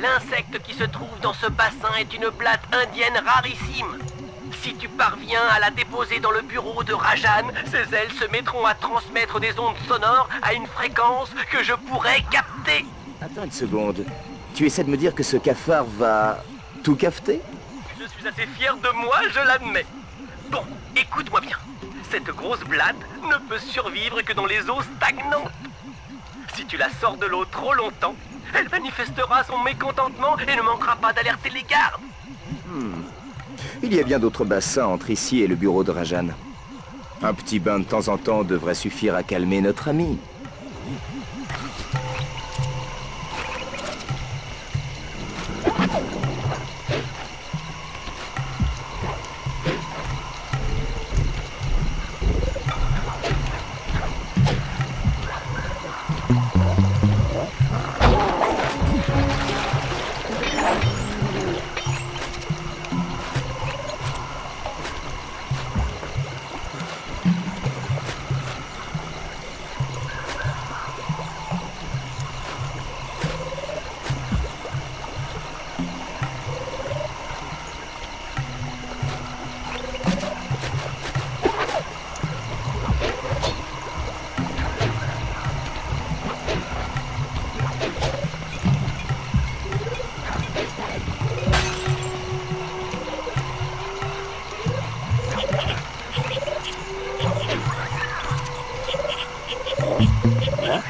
L'insecte qui se trouve dans ce bassin est une blatte indienne rarissime. Si tu parviens à la déposer dans le bureau de Rajan, ses ailes se mettront à transmettre des ondes sonores à une fréquence que je pourrais capter. Attends une seconde. Tu essaies de me dire que ce cafard va tout cafeter? Je suis assez fier de moi, je l'admets. Bon, écoute-moi bien. Cette grosse blatte ne peut survivre que dans les eaux stagnantes. Si tu la sors de l'eau trop longtemps, elle manifestera son mécontentement et ne manquera pas d'alerter les gardes. Il y a bien d'autres bassins entre ici et le bureau de Rajan. Un petit bain de temps en temps devrait suffire à calmer notre ami. Huh?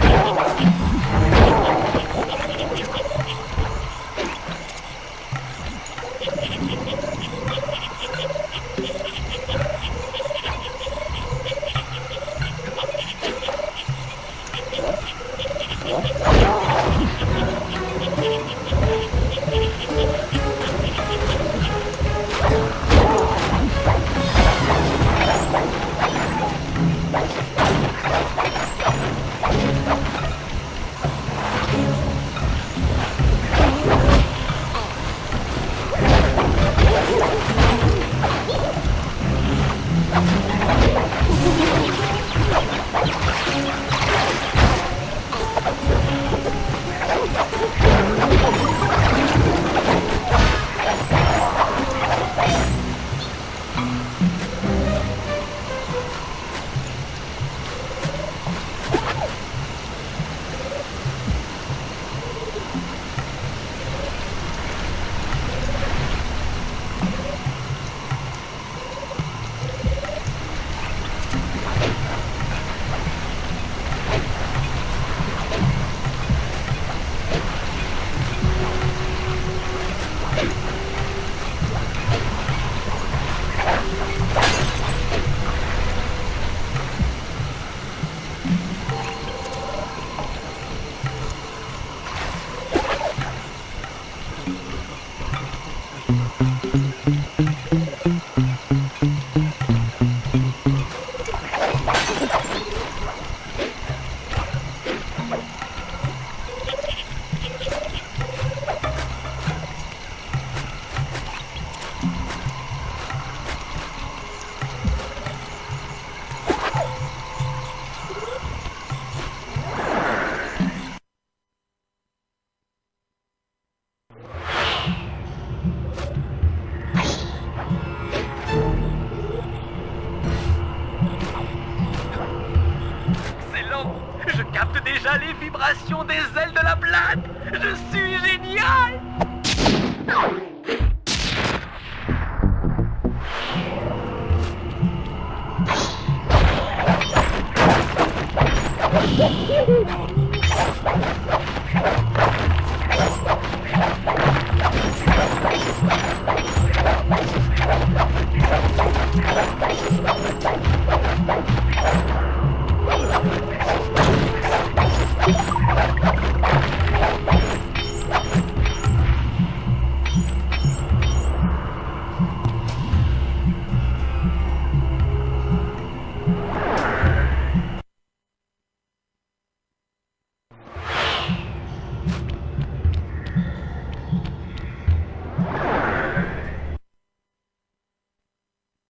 Régénération des